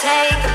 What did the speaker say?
Take